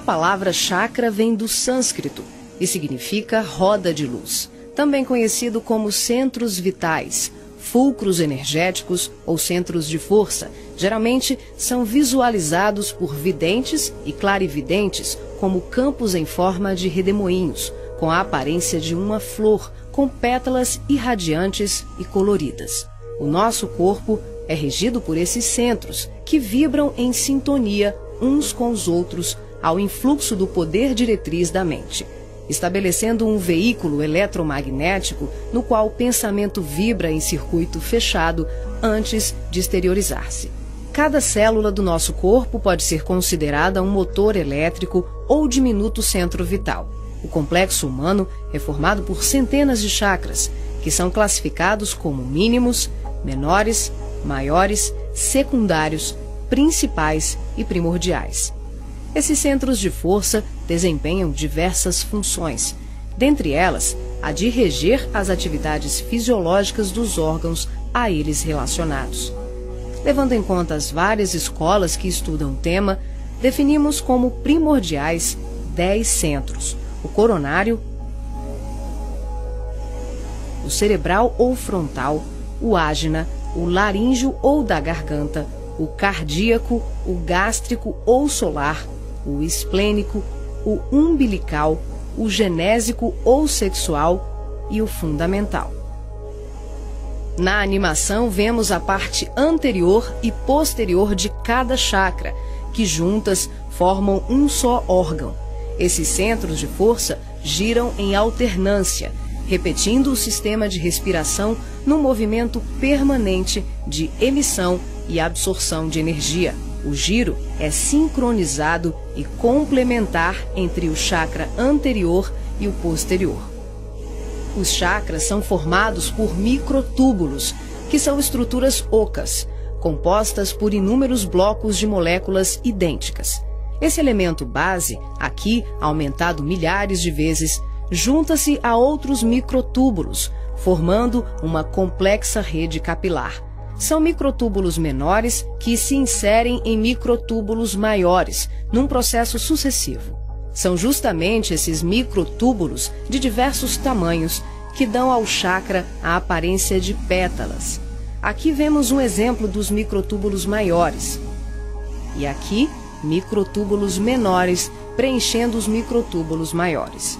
A palavra chakra vem do sânscrito e significa roda de luz, também conhecido como centros vitais, fulcros energéticos ou centros de força. Geralmente são visualizados por videntes e clarividentes como campos em forma de redemoinhos, com a aparência de uma flor, com pétalas irradiantes e coloridas. O nosso corpo é regido por esses centros, que vibram em sintonia uns com os outros ao influxo do poder diretriz da mente, estabelecendo um veículo eletromagnético no qual o pensamento vibra em circuito fechado antes de exteriorizar-se. Cada célula do nosso corpo pode ser considerada um motor elétrico ou diminuto centro vital. O complexo humano é formado por centenas de chakras, que são classificados como mínimos, menores, maiores, secundários, principais e primordiais. Esses centros de força desempenham diversas funções, dentre elas a de reger as atividades fisiológicas dos órgãos a eles relacionados. Levando em conta as várias escolas que estudam o tema, definimos como primordiais 10 centros: o coronário, o cerebral ou frontal, o ágina, o laríngeo ou da garganta, o cardíaco, o gástrico ou solar, o esplênico, o umbilical, o genésico ou sexual e o fundamental. Na animação, vemos a parte anterior e posterior de cada chakra, que juntas formam um só órgão. Esses centros de força giram em alternância, repetindo o sistema de respiração num movimento permanente de emissão e absorção de energia. O giro é sincronizado e complementar entre o chakra anterior e o posterior. Os chakras são formados por microtúbulos, que são estruturas ocas, compostas por inúmeros blocos de moléculas idênticas. Esse elemento base, aqui aumentado milhares de vezes, junta-se a outros microtúbulos, formando uma complexa rede capilar. São microtúbulos menores que se inserem em microtúbulos maiores, num processo sucessivo. São justamente esses microtúbulos de diversos tamanhos que dão ao chakra a aparência de pétalas. Aqui vemos um exemplo dos microtúbulos maiores. E aqui, microtúbulos menores preenchendo os microtúbulos maiores.